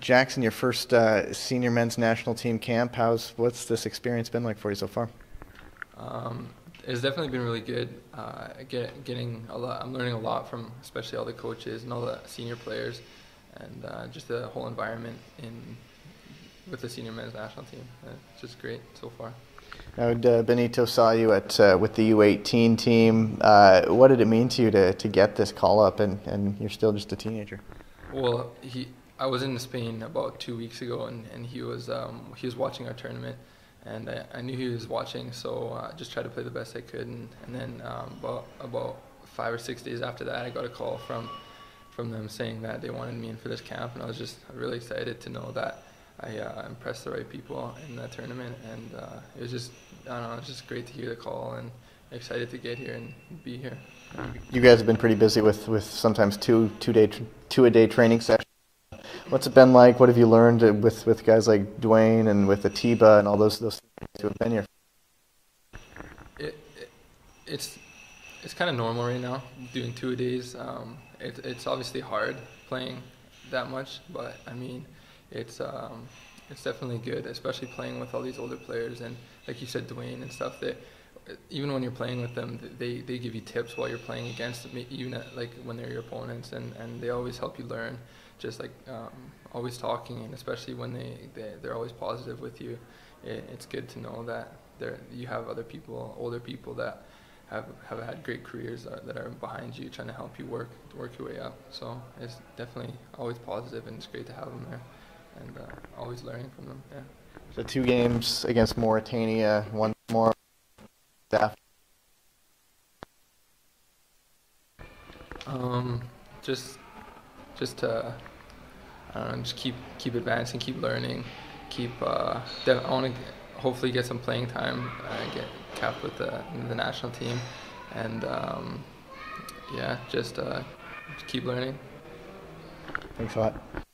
Jackson, your first uh, senior men's national team camp. How's what's this experience been like for you so far? Um, it's definitely been really good. Uh, get, getting a lot, I'm learning a lot from especially all the coaches and all the senior players, and uh, just the whole environment in with the senior men's national team. It's just great so far. Now, uh, Benito saw you at uh, with the U18 team. Uh, what did it mean to you to, to get this call up, and, and you're still just a teenager? Well, he I was in Spain about two weeks ago, and, and he was um, he was watching our tournament, and I, I knew he was watching, so I just tried to play the best I could, and, and then um, about about five or six days after that, I got a call from from them saying that they wanted me in for this camp, and I was just really excited to know that I uh, impressed the right people in that tournament, and uh, it was just I don't know, it's just great to hear the call and excited to get here and be here. You guys have been pretty busy with, with sometimes two two day two a day training sessions. What's it been like? What have you learned with, with guys like Dwayne and with Atiba and all those those who have been here? It, it it's it's kind of normal right now doing two days. Um, it, it's obviously hard playing that much, but I mean it's um, it's definitely good, especially playing with all these older players and like you said, Dwayne and stuff. That even when you're playing with them, they, they give you tips while you're playing against them, even like when they're your opponents, and, and they always help you learn. Just like um, always talking, and especially when they, they they're always positive with you. It, it's good to know that there you have other people, older people that have have had great careers that are, that are behind you, trying to help you work work your way up. So it's definitely always positive, and it's great to have them there and uh, always learning from them. Yeah. So two games against Mauritania, one more staff. Um, just, just uh, I don't know, just keep keep advancing, keep learning, keep. Uh, I want to hopefully get some playing time, uh, get capped with the the national team, and um, yeah, just, uh, just keep learning. Thanks a lot.